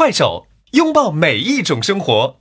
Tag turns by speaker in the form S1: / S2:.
S1: 快手拥抱每一种生活。